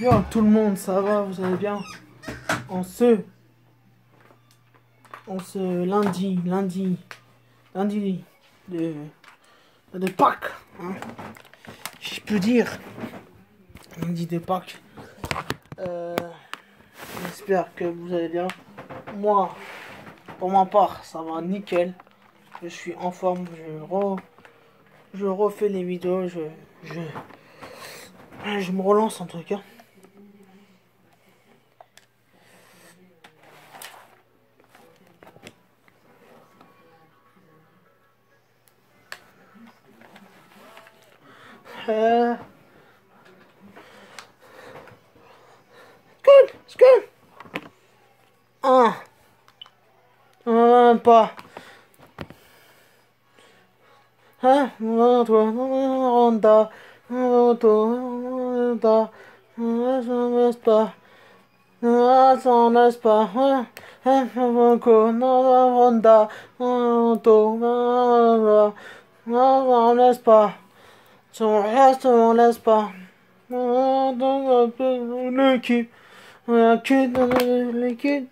Yo tout le monde, ça va, vous allez bien? En ce... En ce lundi, lundi, lundi de, de Pâques, hein, je peux dire, lundi de Pâques, euh, j'espère que vous allez bien. Moi, pour ma part, ça va nickel, je suis en forme, je, je refais les vidéos, je, je, je me relance en tout cas. Euh... Hein, ronda, je laisse pas. Ah. Hein, hein, ronda, ronda, on pas. Si on reste, on laisse pas. L'équipe, l'équipe, l'équipe.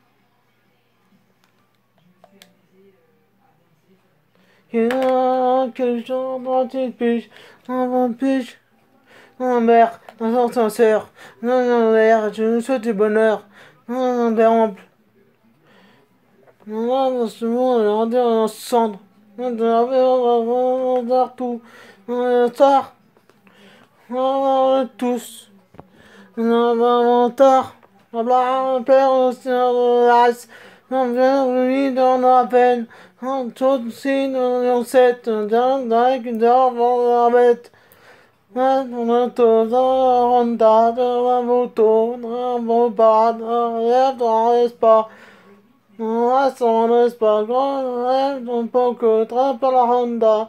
Quel genre de piche, un piche, un mère, un sincère, un verre, je nous souhaite du bonheur, un verre dans ce monde, on est en cendre, on est partout. On est tard. On est tous. On est tard. Est père race. De dans la peine. Tout sait. On dirait qu'une heure va la bête. On est tous dans la dans la moto, dans la mopade, dans l'espace. On reste en espace, on rêve, on peut que trappe la Honda.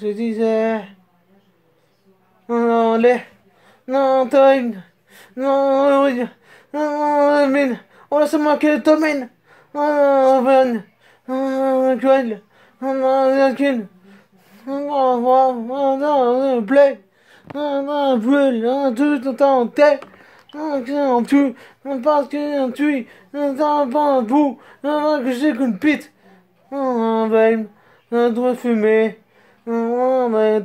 non, tu disais. Non, les. Non, time. Non, oui. Non, mine. Oh, laisse-moi que le domaine. Non, Ben. Non, Gwen. Non, non, Gwen. Non, non, non, play. Non, non, brûle. Non, tout le temps, tête. On tue, parce qu'on tue, on pas un bout, on que j'ai qu'une pite. On va, on doit fumer, on va on va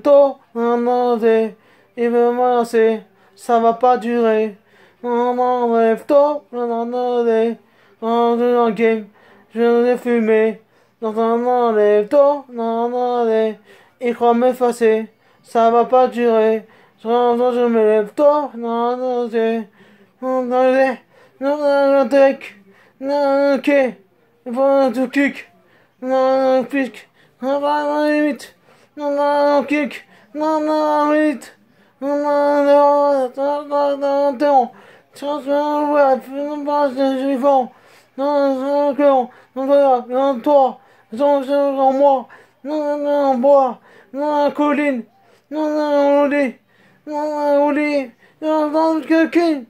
il veut m'avancer, ça va pas durer. On enlève tôt, on enlève, on game, je vais fumer. Donc on enlève tôt, on enlève, il croit m'effacer, ça va pas durer. Je, je me lève tôt, non, non, c'est non, non, non, tek, non, ok, non, tu kick, non, non, non, kick, non, non, limite, non, non, non, non, non, non, tu vas faire ouais, non, pas, c'est suivant, non, non, non, non, non, non, toi, non, non, moi, non, non, bois, non, colline, non, non, au lit, non, au lit, non, non, coquine,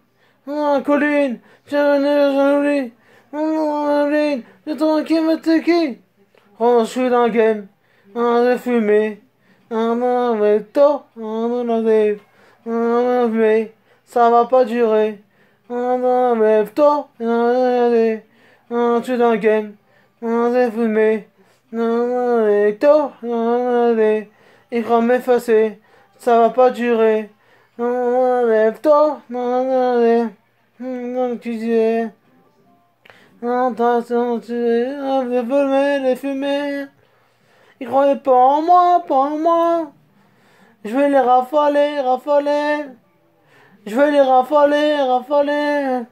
Oh, Colline, j'en oublie. Oh, Colline, j'ai ton qui me qui Oh, je suis dans le game. J'ai fumé. Oh, non, mais tôt. Oh, non, mais. Oh, mais. Ça va pas durer. Non, mais tôt. Oh, je suis dans le game. Oh, j'ai fumé. Non, mais tôt. Oh, mais. Il va m'effacer. Ça va pas durer. Non, lève-toi, non, non, non, tu disais, non, attention, tu les fumer, les. Ils croyaient pas en moi, pas en moi. Je vais les rafaler, rafaler. Je vais les rafaler, rafaler.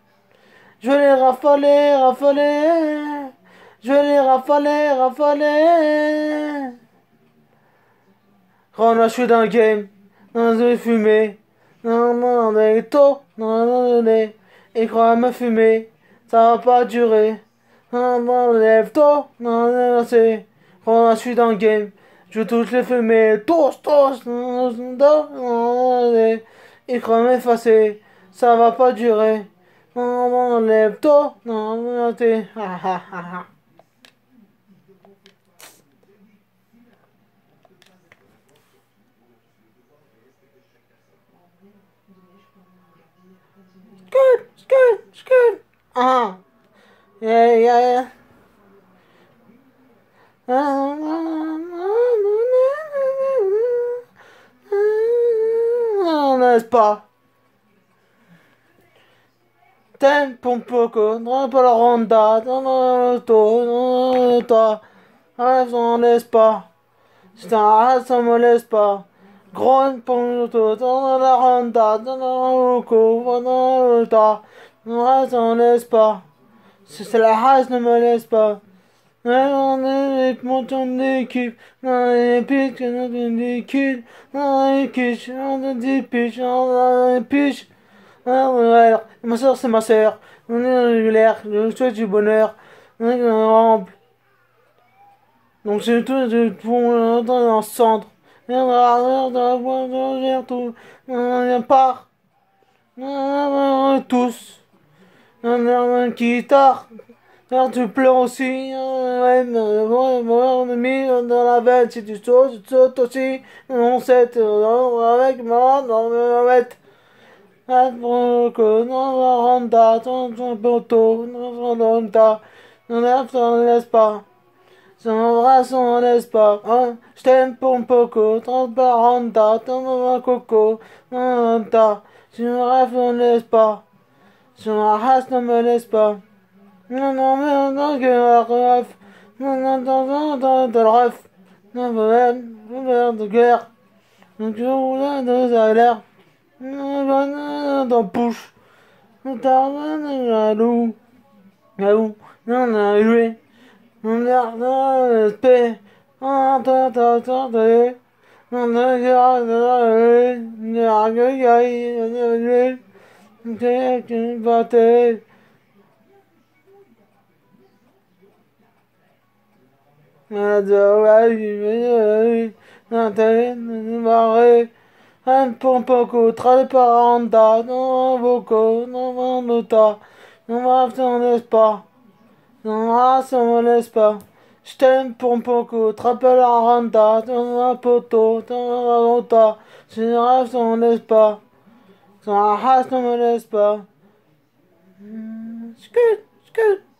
Je vais les rafaler, rafaler. Je vais les rafaler, rafaler. Quand je suis dans le game, dans le fumer, dans le tôt, dans le nez, et à me fumer, ça va pas durer. Dans le lève tôt, dans le c'est quand je suis dans le game, je touche les fumées, tous, tous, et à m'effacer, ça va pas durer. Le lève tôt, ha ha. Good, good, good. Huh. Yeah, yeah, yeah. N'est-ce pas? Tempo un poco, per la ronda. On laisse pas. C'est un ça me laisse pas. Grand ponto, dans la ronda, dans la roco, dans le tas. On laisse pas. C'est la race ne me laisse pas. On est mon d'équipe, dans les pitchs, dans les équipes, dans les pitchs, dans les dans les pitchs. Ma soeur, c'est ma soeur. On est régulière, je souhaite du bonheur. On est en Donc c'est tout, pour en centre. On part. Tous. On guitare. Tu pleures aussi. Ouais, on est mis dans la veine. Si tu sautes, tu sautes aussi. On sait, avec moi, dans la bête. Ronda, ton poteau, Ronda, on ne laisse pas. Son bras, on laisse pas? Je t'aime pour poco, Ronda, ton coco, Ronda. Si mon rêve, on ne laisse pas? Ma race ne me laisse pas? Non, non, non. Non, non, non, non, non, de rêve. Non, mais, de guerre. Donc, je roule dans l'air dans bouche. Loup. Loup. Non, non. On a dans paix. On a dans dans On a gardé. On a gardé. On a gardé. Adore, un poco, tra le paranda, non voco, non nota, non va, on laisse pas, non va, on me laisse pas. Je t'aime pour un poco, trappe la randa, dans un poteau, dans la nota, je ne rêve, on me laisse pas, sans la race, on me laisse pas. Scoot, scoot. Scoot.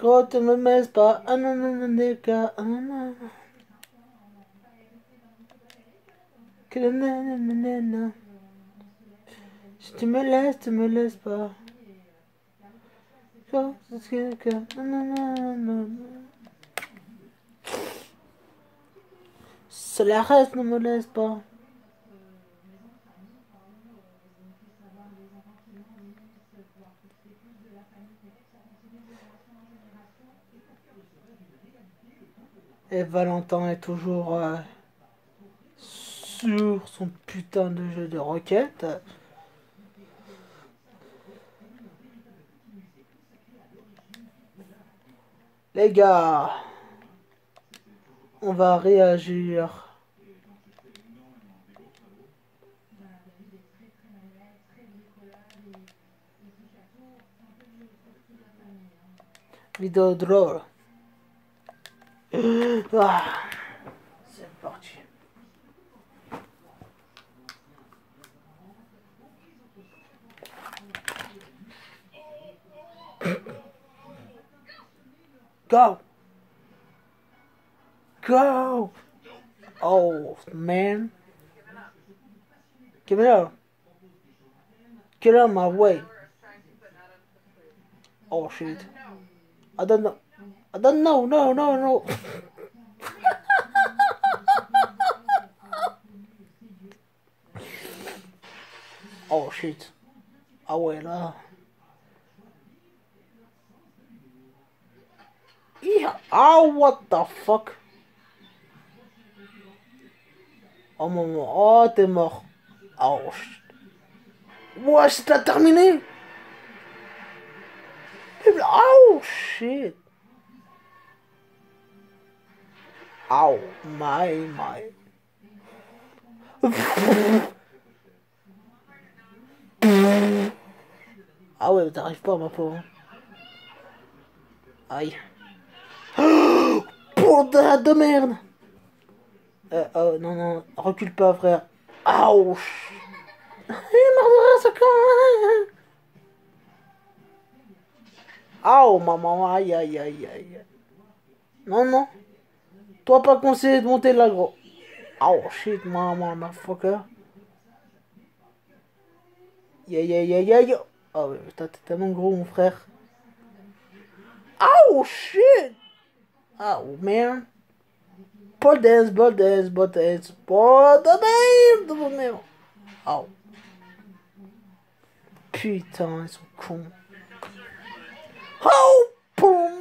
Gros, tu me mets pas. Ah non, non, non, les gars. Ah non, non. Que nanana. Si tu me laisses, tu me laisses pas. Gros, c'est que. Non, non. Si la reste ne me laisse pas. Et Valentin est toujours euh, sur son putain de jeu de roquette. Les gars, on va réagir. Vidéo drôle. Ah, c'est parti. Go! Go! Oh, man. Give it up. Get out of my way. Oh, shit. I don't know. I don't know. No, no, no. oh shit. Oh, Abuela. Uh. Yeah. Oh, what the fuck? Oh maman, oh t'es mort. Oh. Shit. Ouais, c'est la terminé. Oh shit. Oh my my. Ah ouais, t'arrives pas, ma pauvre. Aïe. Oh, de, de merde. Euh, oh, non, non, recule pas, frère. Ouch. Con. Oh, maman, aïe, aïe, aïe, aïe. Non, non. Toi, pas conseillé de monter là, gros. Oh, shit, maman, motherfucker. Yeah, yeah, yeah, yeah, yeah. Oh, putain, t'es tellement gros, mon frère. Oh, shit. Oh, man. Paul dance, ball dance, ball dance, ball dance. Oh. Putain, ils sont cons. Oh, boum.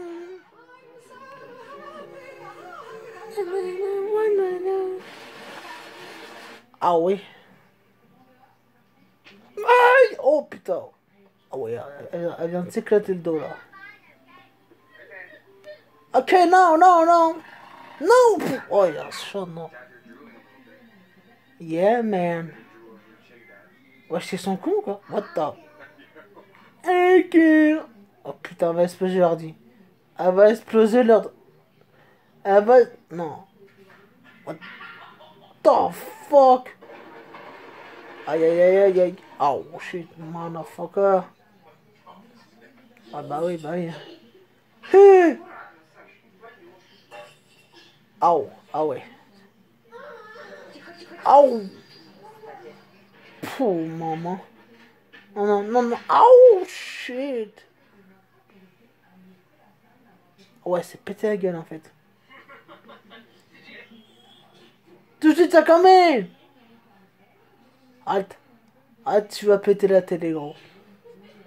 Ah oui. Aïe Oh putain Ah oui, elle, elle vient de s'éclater le dos là. Ok, non, non, non Non Oh, il y a chat, non. Yeah, man. Wesh, c'est son con, quoi. What the... Ok. Oh putain, elle va exploser l'ordi. Elle va exploser l'ordi. Elle va... Non. What the fuck? Aïe, aïe, aïe, aïe, aïe. Oh, shit, motherfucker. Ah bah oui, bah oui. Hey Aou, ah ouais. Aou. Pouh, maman. Non, non, non, non. Aou, shit. Ouais, c'est pété la gueule en fait. Tout de suite, ça quand même. Halte. Halte, tu vas péter la télé, gros.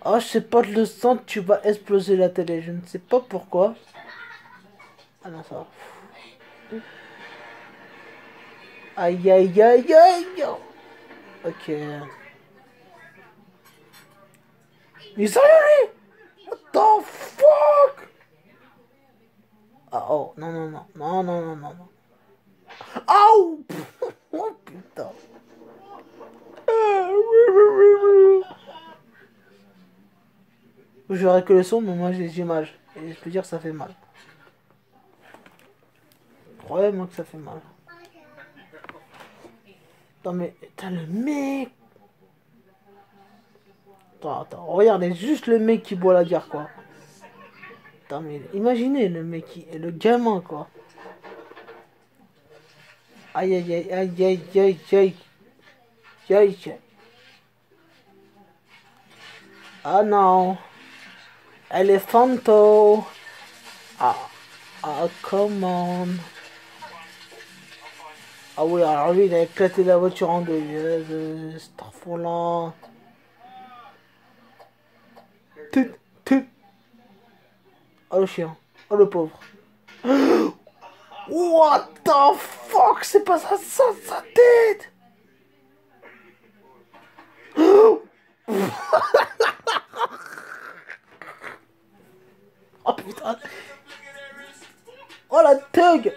Oh, je sais pas le sens, tu vas exploser la télé. Je ne sais pas pourquoi. Ah non, ça va. Aïe aïe aïe aïe Ok. Mais ça What the fuck? Ah oh, non non non, non non non non non. Oh Oh putain J'aurais que le son, mais moi j'ai des images. Et je peux dire que ça fait mal. Croyez-moi que ça fait mal. Non mais, t'as le mec Attends, attends, regardez, juste le mec qui boit la bière, quoi. Imaginez le mec qui... Le gamin, quoi. Aïe, aïe, aïe, aïe, aïe, aïe, aïe. Aïe, aïe. Ah non. Elephanto. Ah. Ah, come on. Ah oui, alors lui, il a éclaté la voiture en deux. Euh, Starfolant. Tut, tut. Oh le chien. Oh le pauvre. What the fuck? C'est pas ça, ça, sa tête Oh putain Oh la thug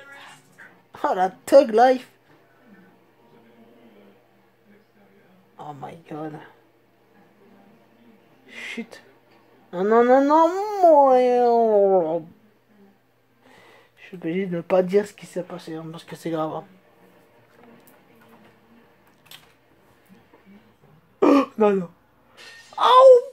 Oh la thug life Oh my god. Chut. Non, non, non, non, moi. Je suis obligé de ne pas dire ce qui s'est passé hein, parce que c'est grave. Hein. Oh, non, non. Oh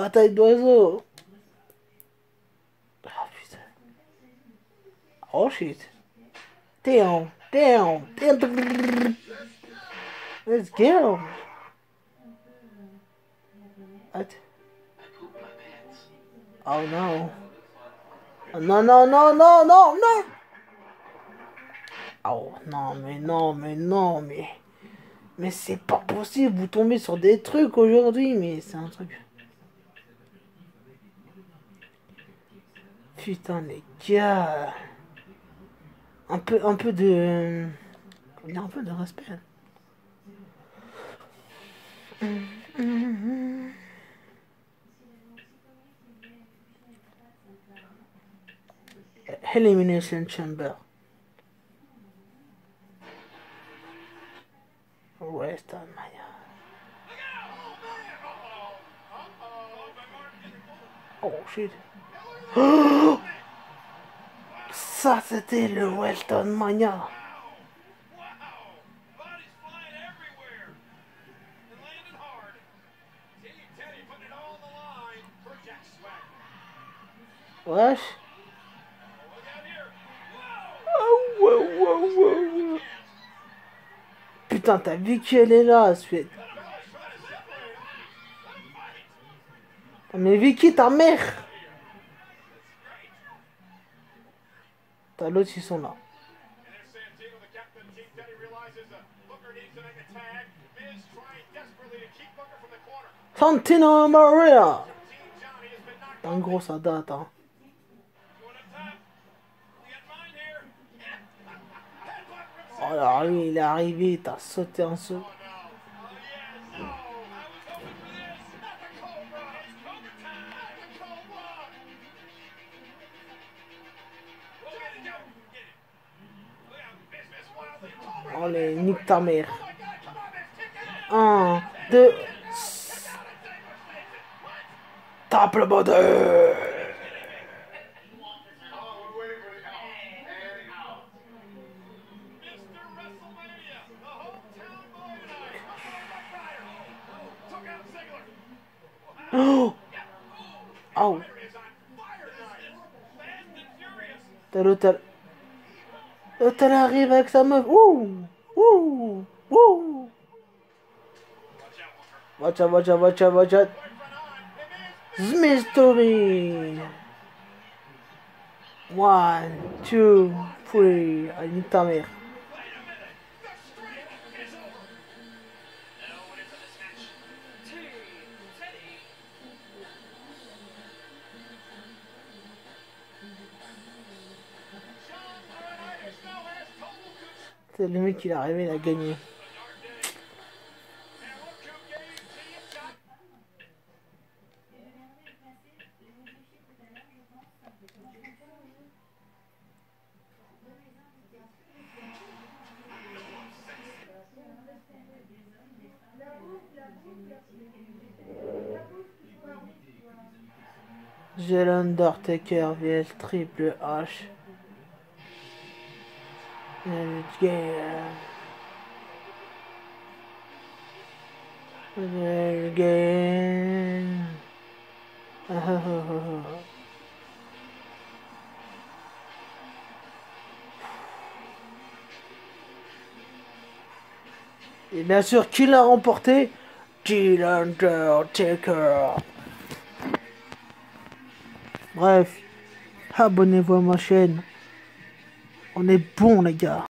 Bataille d'oiseaux. Oh putain. Oh shit. Damn, damn, damn. Let's go. What? Oh non. Non, non, non, non, non, non. Oh non, mais non, mais non, mais. Mais c'est pas possible, vous tombez sur des trucs aujourd'hui, mais c'est un truc. Putain, les gars. Un peu, un peu de. Un peu de respect. Elimination Chamber. WrestleMania. Oh shit. Ça c'était le Weston Mania. Wesh. Oh, wow, wow, wow. Putain, t'as vu qu'elle est là, Suède. Mais Vicky, ta mère l'autre, ils sont là. Santino Maria En gros, ça date, hein. Oh là, lui, il est arrivé, t'as sauté en saut. Allez, nique ta mère. Un, deux. Tape le body. Oh! Oh! T'as l'hôtel. L'hôtel arrive avec sa meuf. Ouh! Ouh! Watch out, watch out, watch out, watch out. Mystery! One, two, three. I need ta mère. C'est le mec qui est arrivé, il a gagné. J'ai l'Undertaker vs Triple H. And game. Et bien sûr, qui l'a remporté? The Undertaker. Bref, abonnez-vous à ma chaîne. On est bon les gars.